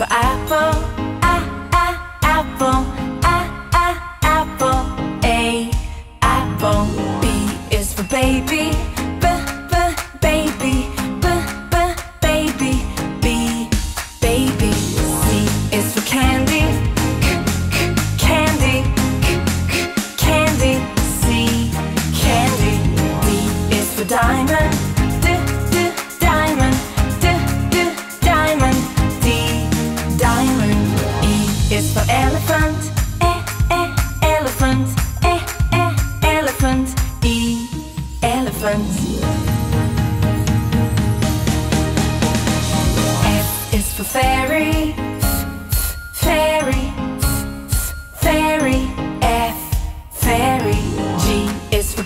for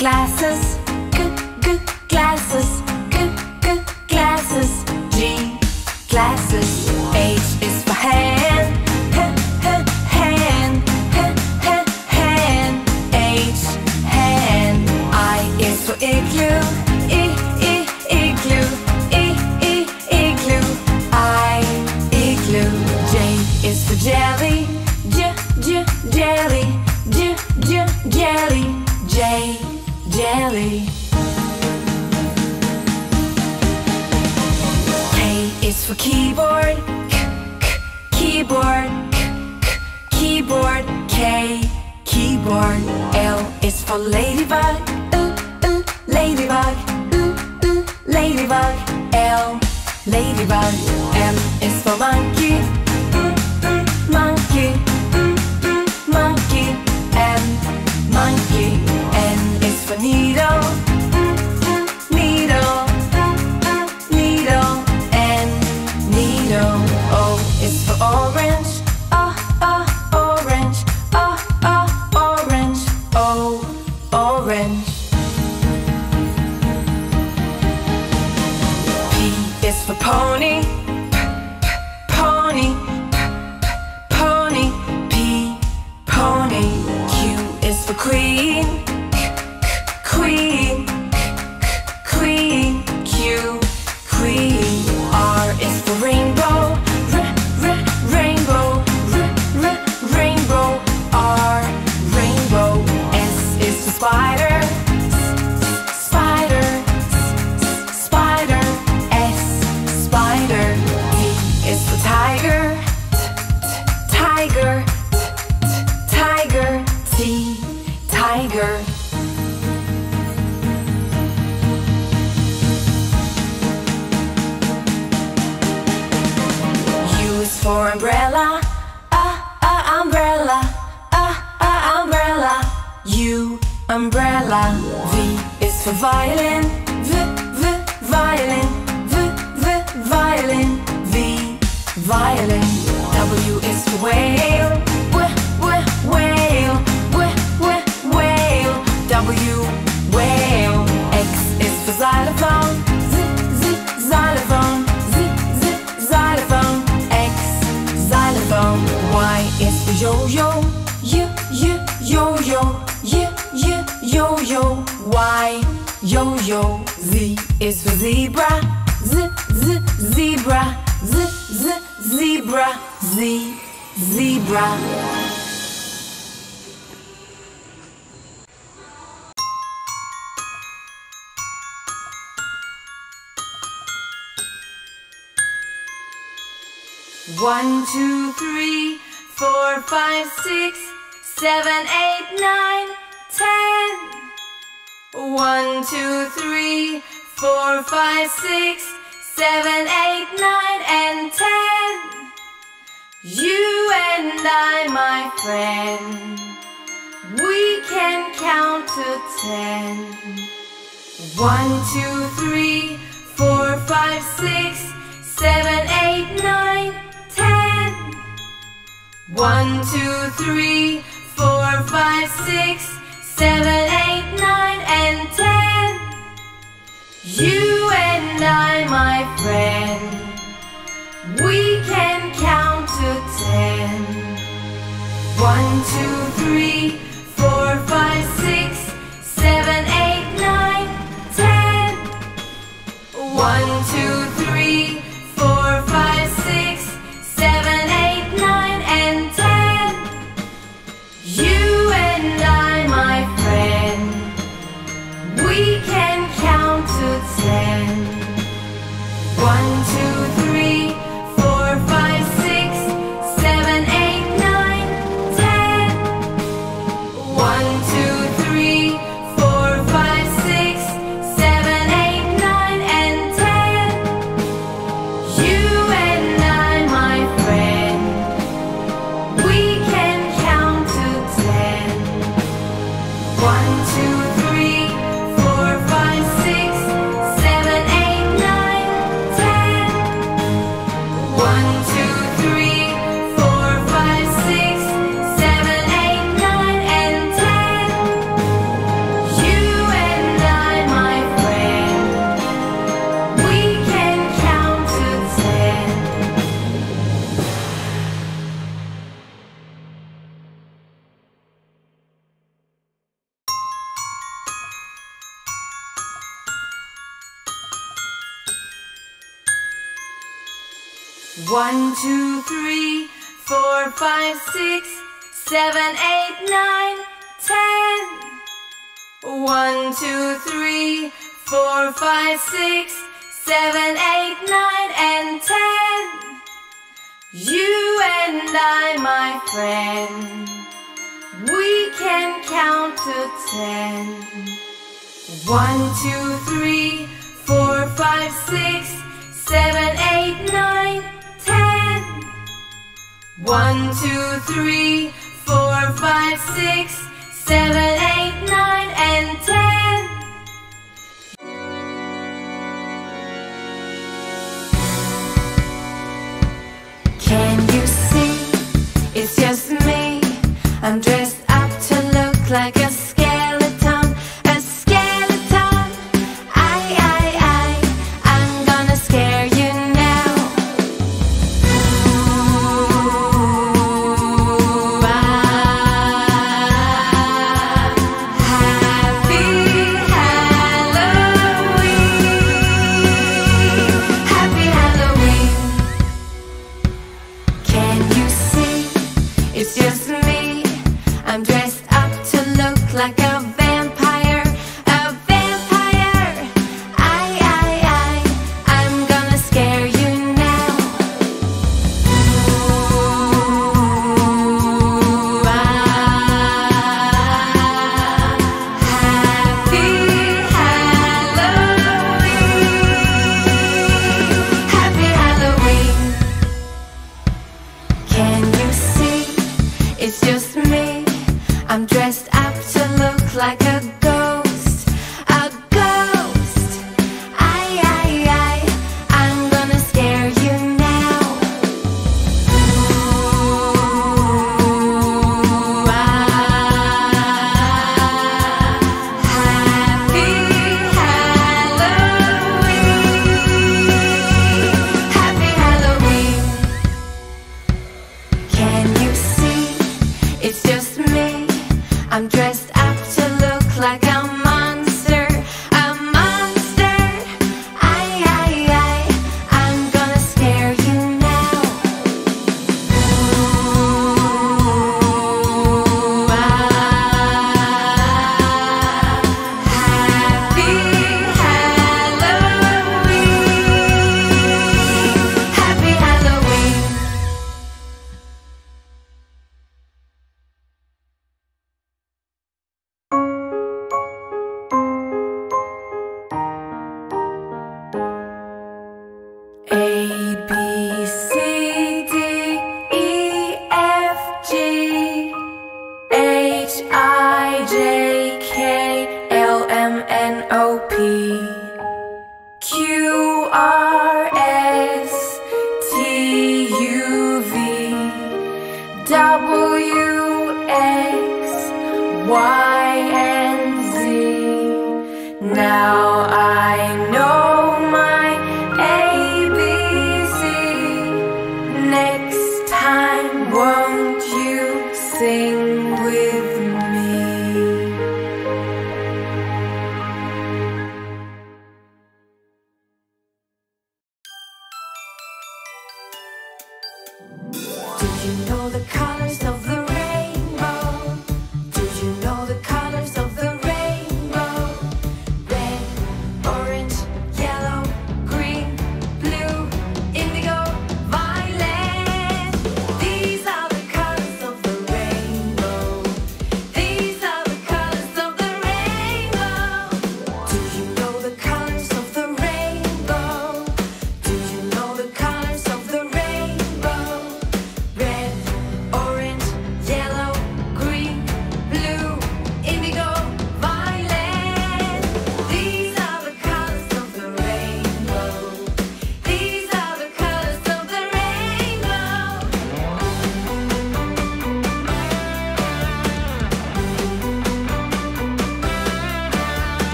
glasses, g g glasses, g g glasses. G glasses. H is for hand, h h hand, h h hand. H hand. I is for igloo, i i igloo, i i igloo. I igloo. J is for jelly, j j jelly, jelly. K is for keyboard, k k keyboard, k k keyboard. K keyboard. L is for ladybug, ladybug, ladybug. L ladybug. M is for monkey, pony, pony. P pony. Q is for queen, umbrella. V is for violin, Y yo-yo. Z is for zebra, z z zebra, z z zebra, z zebra. One, two, three, four, five, six, seven, eight, nine, ten. One, two, three, four, five, six, seven, eight, nine, and ten. You and I, my friend, we can count to ten. One, two, three, four, five, six, seven, eight, nine, ten. One, two, three, four, five, six, seven, ten. You and I, my friend, we can count to ten. One, two, three, One, two, three, four, five, six, seven, eight, nine, ten. One, two, three, four, five, six, seven, eight, nine, and ten. You and I, my friend, we can count to ten. One, two, three, four, five, six, seven, eight, nine. One, two, three, four, five, six, seven, eight, nine, and ten. Can you see? It's just me. H I J K L M N O P Q R S T U V W X Y and Z. Now I know my ABC. Next time, won't you sing?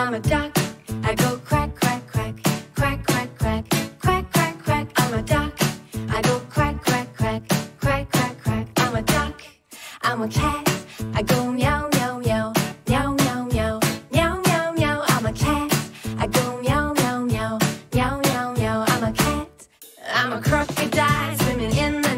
I'm a duck. I go quack, quack, quack, quack, quack, quack, quack, quack, quack. I'm a duck. I go quack, quack, quack, quack, quack, quack. I'm a duck. I'm a cat. I go meow, meow, meow, meow, meow, meow, meow, meow, meow. I'm a cat. I go meow, meow, meow, meow, meow, meow. I'm a cat. I'm a crocodile swimming in the